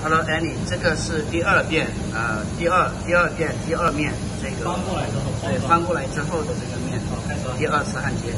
Hello，Annie，这个是第二遍，呃，第二第二遍第二面，这个对翻过来之后的这个面，第二次焊接。